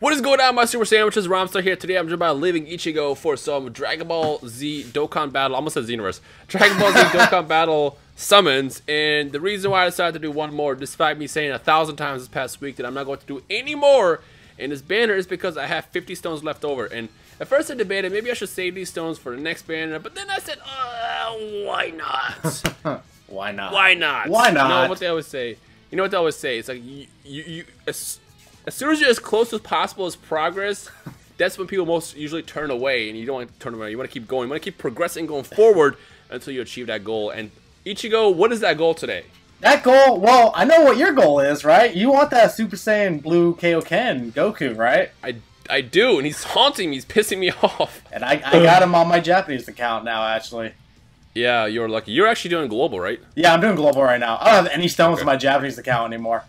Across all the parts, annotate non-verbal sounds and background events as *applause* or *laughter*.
What is going on, my Super Sandwiches? Rhymestyle here. Today I'm joined by Living Ichigo for some Dragon Ball Z Dokkan Battle, almost said Xenoverse. Dragon Ball Z Dokkan *laughs* Battle summons, and the reason why I decided to do one more, despite me saying a thousand times this past week that I'm not going to do any more in this banner, is because I have 50 stones left over. And at first I debated maybe I should save these stones for the next banner, but then I said, uh, why not? *laughs* Why not? Why not? Why not? You know what they always say. You know what they always say. It's like you, you, you as, soon as you're as close as possible as progress, that's when people most usually turn away, and you don't want to turn away. You want to keep going. You want to keep progressing, going forward until you achieve that goal. And Ichigo, what is that goal today? That goal, well, I know what your goal is, right? You want that Super Saiyan Blue Kaioken Goku, right? I, I do, and he's haunting me. He's pissing me *laughs* off. And I, I got him on my Japanese account now, actually. Yeah, you're lucky. You're actually doing global, right? Yeah, I'm doing global right now. I don't have any stones Okay. in my Japanese account anymore.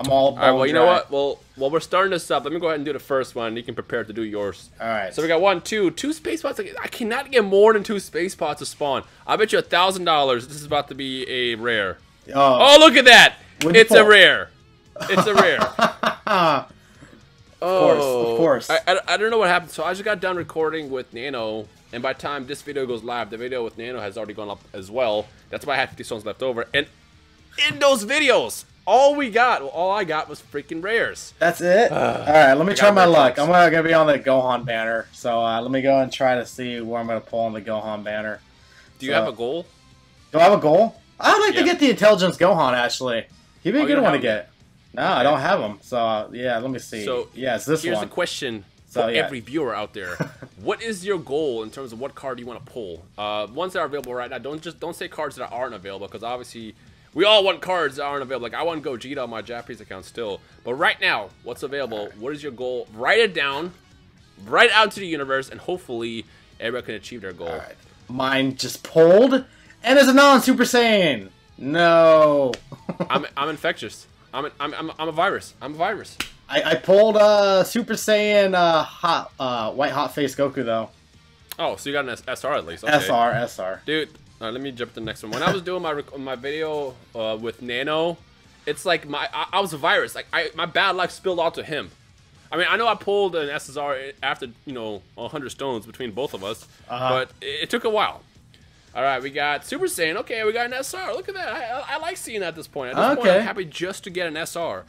I'm all. All right. Well, you know what? Well, while we're starting this up, let me go ahead and do the first one. You can prepare to do yours. All right. So we got one, two, two space pods. I cannot get more than two space pods to spawn. I bet you a thousand dollars this is about to be a rare. oh, Oh, look at that! It's a rare. It's a rare. *laughs* of course, of oh. course. I, I, I don't know what happened. So I just got done recording with Nano, and by the time this video goes live, the video with Nano has already gone up as well. That's why I had 50 stones left over. And in those videos, all we got, well, all I got was freaking rares. That's it. all right, let me try my luck. flags. I'm gonna, gonna be on the Gohan banner, so uh, let me go and try to see where I'm gonna pull on the Gohan banner. Do you So- have a goal? Do I have a goal? I'd like Yeah. to get the intelligence Gohan. Actually, he'd be Oh, a you good one to have him? get. No, I don't have him. So uh, yeah, let me see. So, yeah, it's this Here's one. a question So, for yeah. every viewer out there: *laughs* What is your goal in terms of what card do you want to pull? Uh, ones that are available right now. Don't just don't say cards that aren't available because obviously we all want cards that aren't available. Like I want Gogeta on my Japanese account still, but right now, what's available? What is your goal? Write it down, write it out to the universe, and hopefully everyone can achieve their goal. Right. Mine just pulled, and it's a non-Super Saiyan. No, *laughs* I'm I'm infectious. I'm, a, I'm I'm I'm a virus. I'm a virus. I, I pulled uh Super Saiyan uh hot uh white hot face Goku though. Oh, so you got an S- SR at least. Okay. SR SR. Dude, uh, let me jump to the next one. When I was doing my rec- my video uh, with Nano, it's like my I, I was a virus. Like I my bad luck spilled out to him. I mean, I know I pulled an SSR after you know 100 stones between both of us, Uh-huh. but it, it took a while. All right, we got Super Saiyan. Okay, we got an SR. Look at that. I, I, I like seeing that at this point. At this point, Okay. I'm happy just to get an SR.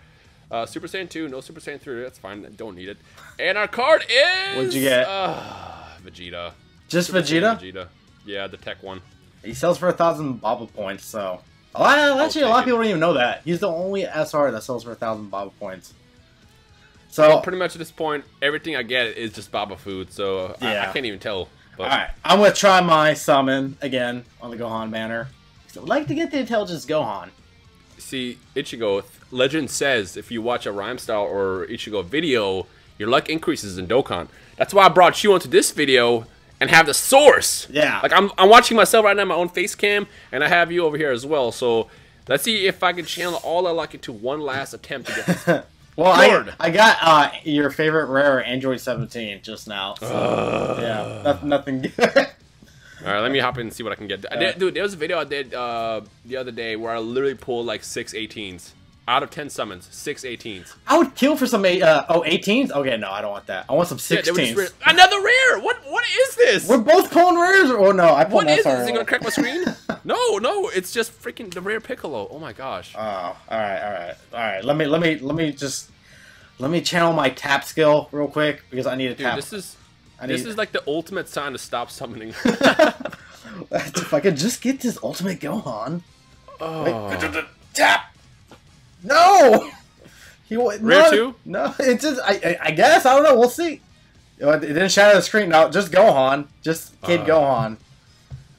Uh, Super Saiyan 2, no Super Saiyan 3. That's fine. Don't need it. And our card is. What'd you get? Uh, Vegeta. Just Super Saiyan Vegeta. Vegeta. Yeah, the tech one. He sells for a thousand Baba points. So a lot, actually, a lot of people don't even know that he's the only SR that sells for a thousand Baba points. So pretty much at this point, everything I get is just Baba food, so I, I can't even tell. But All right, I'm gonna try my summon again on the Gohan banner. So I'd like to get the intelligence Gohan. see, Ichigo, Legend says if you watch a Rhymestyle or Ichigo video, your luck increases in Dokkan. That's why I brought you onto this video and have the source. Yeah. Like I'm, I'm watching myself right now, my own face cam, and I have you over here as well. So let's see if I can channel all that luck into one last attempt to get this. *laughs* Well, I, I got uh, your favorite rare Android 17 just now. So, yeah, no- nothing. *laughs* All right, let me hop in and see what I can get. I did, dude, there was a video I did uh, the other day where I literally pulled like six 18s. Out of 10 summons, six 18s. I would kill for some eight, uh, oh 18s. Okay, no, I don't want that. I want some Yeah, they were 16s. just rare- Another rare! What What is this? We're both pulling rares. Oh no, I pulled what is this? Is it gonna crack my screen? *laughs* no, no, it's just freaking the rare Piccolo. Oh my gosh. Oh, all right, all right, all right. Let me, let me, let me just, let me channel my tap skill real quick because I need a Dude, tap. this is I this need- is like the ultimate sign to stop summoning. *laughs* if I could just get this ultimate Gohan. oh. *laughs* Tap. No. *laughs* He Rare no, two? No, *laughs* it's just I, I, I guess I don't know. We'll see. It didn't shadow the screen. No, just Gohan. Just Kid Uh. Gohan.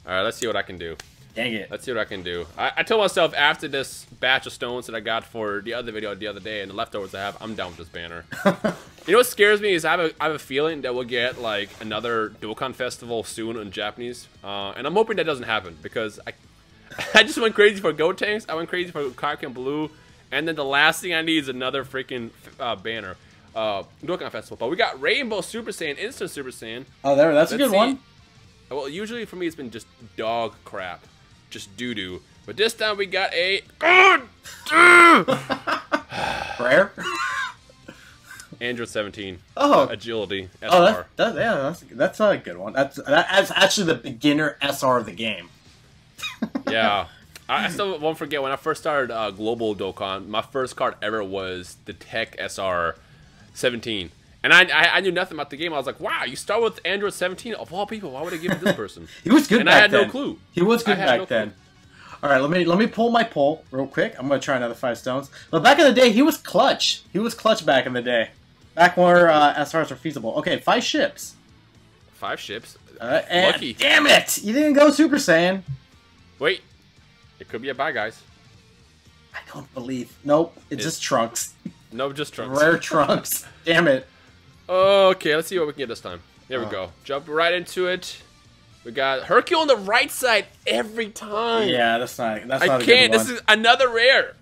All right, let's see what I can do. Dang it. Let's see what I can do. I, I told myself after this batch of stones that I got for the other video the other day and the leftovers I have, I'm down with this banner. *laughs* You know what scares me is I have a, I have a feeling that we'll get like another Dokkan festival soon in Japanese, uh, and I'm hoping that doesn't happen because I I just went crazy for Gotenks, I went crazy for Kaioken Blue, and then the last thing I need is another freaking uh, banner, uh, Dokkan festival. But we got Rainbow Super Saiyan, Instant Super Saiyan. Oh, there. That's a Let's good see. one. Well, usually for me it's been just dog crap, just doo doo. But this time we got a good. *laughs* Rare. Android 17. Oh. Agility. SR. Oh, that's, that, yeah, that's that's a good one. That's that's actually the beginner SR of the game. *laughs* yeah. I, I *clears throat* still won't forget when I first started uh, Global Dokkan, my first card ever was the Tech SR 17. And I, I, I knew nothing about the game. I was like, wow, you start with Android 17 of all people. Why would I give it to this person? *laughs* he was good back then. and back I had then. no clue. He was good back no then. clue. All right, let me let me pull my poll real quick. I'm gonna try another five stones. But back in the day, he was clutch. He was clutch back in the day, back where uh, SRs were feasible. Okay, five ships. Five ships. Uh, and Lucky. damn it, you didn't go Super Saiyan. Wait. It could be a buy, guys. I don't believe. Nope, it's It- just Trunks. *laughs* No, just Trunks. Rare Trunks. *laughs* Damn it. Okay, let's see what we can get this time. There we Oh. go. Jump right into it. We got Hercule on the right side every time. Yeah, that's not. That's I not can't. This is another rare.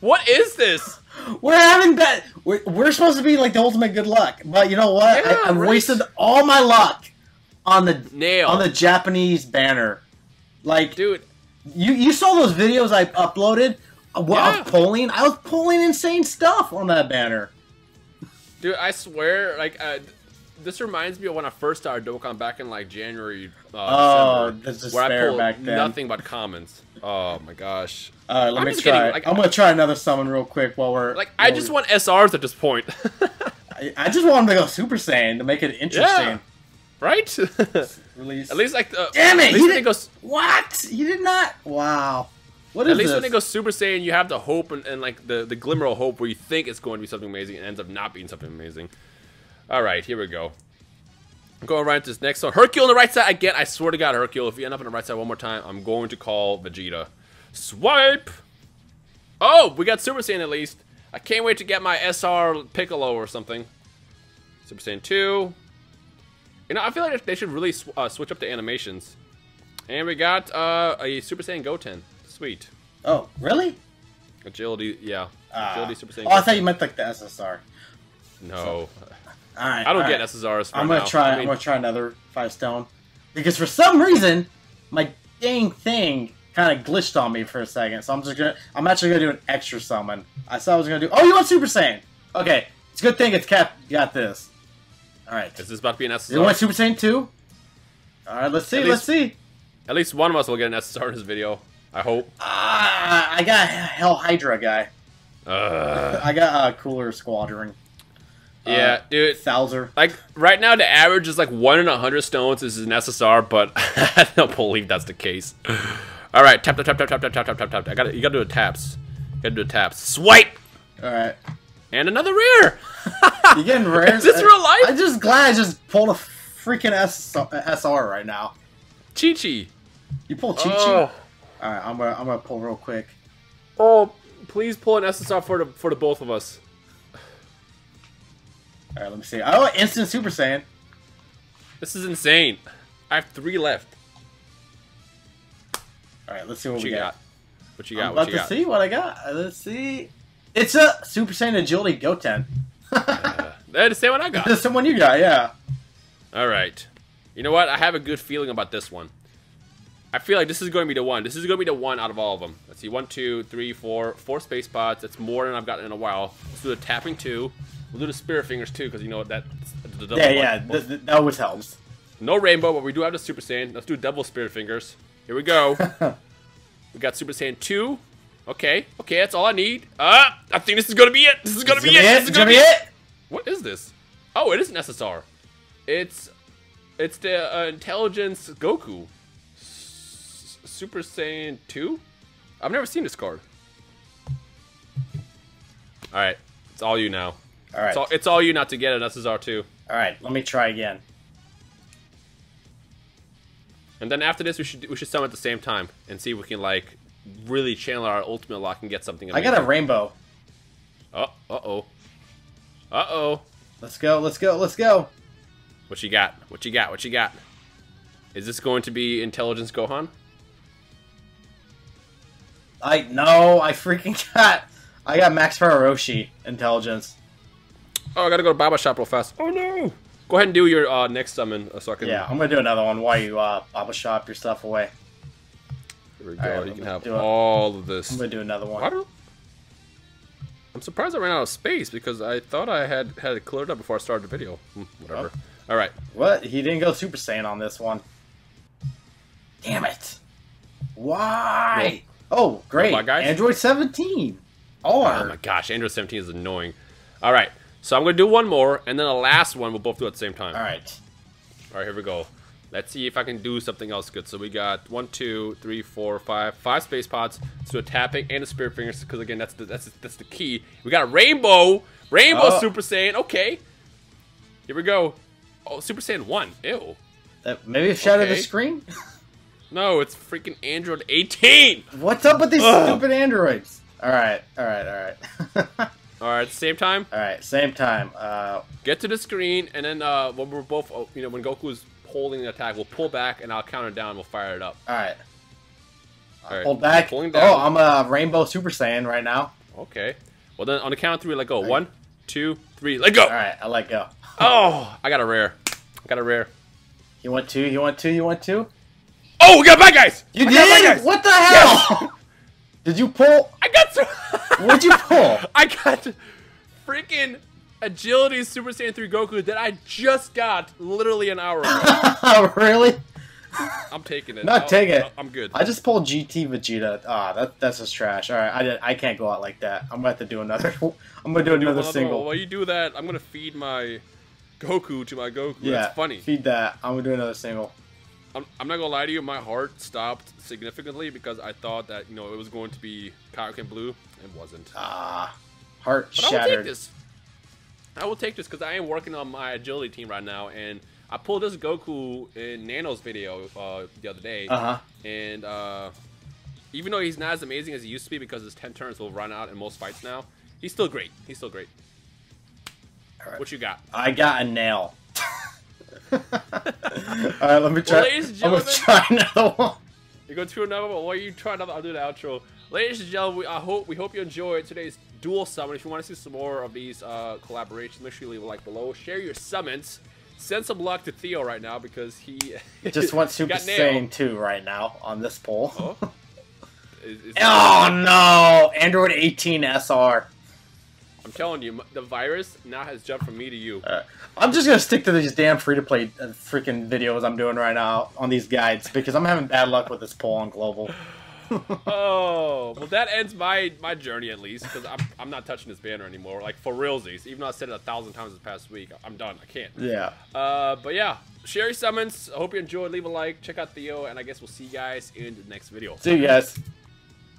What is this? *laughs* We're having that. We're, we're supposed to be like the ultimate good luck, but you know what? Yeah, I, I right. wasted all my luck on the Nail. on the Japanese banner. Like Dude, you, you saw those videos I uploaded of, Yeah. polling. I was pulling insane stuff on that banner. dude, I swear, like, uh, this reminds me of when I first started Dokkan back in like January, uh, Oh, December, the where I pulled back then. nothing but comments. Oh my gosh. Uh, let I'm me try. kidding, like- I'm gonna try another summon real quick while we're Like, I just we- want SRs at this point, *laughs* I, I just want him to go Super Saiyan to make it interesting. Yeah. Right? *laughs* Release. at least like, uh, Damn it, At he least when did- it goes, what? You did not. Wow. What is At least this? when it goes Super Saiyan, you have the hope and, and like the, the glimmer of hope where you think it's going to be something amazing and ends up not being something amazing. All right, here we go. Going right into this next one. Hercule on the right side again. I swear to God, Hercule, if you end up on the right side one more time, I'm going to call Vegeta. Swipe. Oh, we got Super Saiyan at least. I can't wait to get my SR Piccolo or something. Super Saiyan 2. You know, I feel like they should really sw uh, switch up the animations. And we got uh, a Super Saiyan Goten. Sweet. oh, really? Agility, yeah. Ah. Agility Super Saiyan. oh, I thought you meant like the SSR. No, All right. I don't get right. SSRs. For I'm gonna now. try. I mean, am gonna try another five stone because for some reason my dang thing kind of glitched on me for a second. So I'm just gonna. I'm actually gonna do an extra summon. I said I was gonna do. Oh, you want Super Saiyan? Okay, it's a good thing it's Cap. Got this. All right. Is this about to be an SSR? You want Super Saiyan two? All right. Let's see. At Let's see. At least one of us will get an SSR in this video. I hope. Ah, I got Hell Hydra guy. Uh, I got uh, Cooler Squadron. yeah, dude. Thouser. Like right now, the average is like one in a hundred stones is an SSR, but *laughs* I don't believe that's the case. All right, tap tap tap tap tap tap tap tap tap tap. I got You got to do the taps. You got to do the taps. Swipe All right. And another rare. *laughs* You getting rare? Is this real life? I'm just glad I just pulled a freaking S- SR right now. Chi Chi. You pulled Chi Chi. Oh. All right, I'm gonna I'm gonna pull real quick. oh, please pull an SSR for the for the both of us. All right, let me see. Oh, instant Super Saiyan. This is insane. I have three left. All right, let's see what, What we got. got? What you I'm got? about What you to got? see what I got. Let's see. It's a Super Saiyan Agility Goten. *laughs* Uh, that's the same one I got. That's the one you got, yeah. All right. You know what? I have a good feeling about this one. I feel like this is going to be the one. This is going to be the one out of all of them. Let's see. One, two, three, four. Four space spots. That's more than I've gotten in a while. Let's do the tapping two. We'll do the spirit fingers too, because you know that. The double Yeah, one. yeah. Th- th- that always helps. No rainbow, but we do have the Super Saiyan. Let's do double spirit fingers. Here we go. *laughs* we got Super Saiyan 2. Okay, okay, that's all I need. Uh, I think this is gonna be it. This is gonna be it. This is gonna gonna be be it. it. What is this? Oh, it is an SSR. It's it's the uh, intelligence Goku. S- Super Saiyan 2? I've never seen this card. Alright, it's all you now. All right. It's all, it's all you not to get an SSR 2. All right. Let me try again. And then after this, we should we should summon at the same time and see if we can like really channel our ultimate lock and get something. I got a rainbow. Oh, uh oh, uh oh. Let's go. Let's go. Let's go. What you got? What you got? What you got? Is this going to be intelligence Gohan? I no. I freaking *laughs* got. I got Max Ferroshi intelligence. Oh, I gotta go to Baba Shop real fast. Oh no! Go ahead and do your uh, next summon uh, so I can. Yeah, I'm gonna do another one while you uh, Baba shop your stuff away. There we go. Alright, you can have all of this. I'm gonna do another one. I'm surprised I ran out of space because I thought I had had it cleared up before I started the video. Hmm, whatever. All right. What? He didn't go Super Saiyan on this one. Damn it! Why? oh, great. Android 17. Oh my gosh, Android 17 is annoying. All right. So I'm gonna do one more, and then the last one we'll both do at the same time. All right. All right, here we go. Let's see if I can do something else good. So we got one, two, three, four, five, five space pods. Let's a tapping and a spirit fingers because again, that's the that's that's the key. We got a rainbow, rainbow Oh. Super Saiyan. Okay, here we go. Oh, Super Saiyan one. Ew. Uh, maybe a shadow the screen? *laughs* No, it's freaking Android 18. What's up with these Ugh. stupid androids? All right, all right, all right. *laughs* All right, at same time, all right, same time. Uh, get to the screen, and then uh, when we're both, oh, you know, when Goku's holding the attack, we'll pull back, and I'll count it down. We'll fire it up. all right. All right. Pull back. Down. Oh, I'm a Rainbow Super Saiyan right now. Okay. Well, then on the count of three, let go. One, two, three, let go. All right, I let go. Oh, I got a rare. I got a rare. You want two? You want two? You want two? Oh, we got bad guys. You I did? guys. What the hell? *laughs* Did you pull? I got. Some... What'd you pull? *laughs* I got freaking agility Super Saiyan 3 Goku that I just got literally an hour ago. Oh, *laughs* really? I'm taking it. Not take it. I'm good. I just pulled GT Vegeta. Ah, that that's just trash. All right, I did, I can't go out like that. I'm gonna have to do another. *laughs* I'm gonna do Dude, another single. While you do that, I'm gonna feed my Goku to my Goku. yeah, That's funny. Feed that. I'm gonna do another single. I'm, I'm not gonna lie to you, my heart stopped significantly because I thought that you know it was going to be Kaioken Blue. It wasn't. Ah, heart But I will take shattered. This. I will take this because I am working on my agility team right now, and I pulled this Goku in Nano's video uh, the other day, Uh huh. and uh, even though he's not as amazing as he used to be because his 10 turns will run out in most fights now, he's still great. He's still great. Alright. What you got? I got a nail. *laughs* All right, let me try. ladies and I'm gonna try another one. You go to another one. While you try another, I'll do the outro. Ladies and gentlemen, we, I hope we hope you enjoyed today's dual summon. If you want to see some more of these uh, collaborations, make sure you leave a like below. Share your summons. Send some luck to Theo right now because he Just want *laughs* Super. Saiyan 2 right now on this poll. Oh. *laughs* Is- is- Oh no! Android 18 SR. I'm telling you, the virus now has jumped from me to you. Uh, I'm just gonna stick to these damn free to play uh, freaking videos I'm doing right now on these guides because I'm having bad luck with this poll on global. *laughs* Oh, well, that ends my my journey at least because I'm I'm not touching this banner anymore. Like for realsies, even though I said it a thousand times this past week, I'm done. I can't. Yeah. Uh, but yeah, Sherry summons. I hope you enjoyed. Leave a like. Check out Theo, and I guess we'll see you guys in the next video. See you guys.